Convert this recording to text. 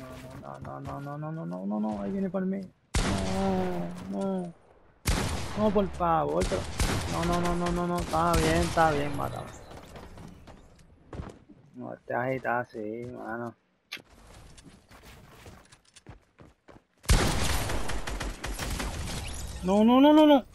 No, no, no, no, no, no, no, no, no, ahí viene por mí. No, no. No, por favor, pero... No, no, no, no, no, no, está bien, está bien, mata. No te agitas así, mano. No, no, no, no, no.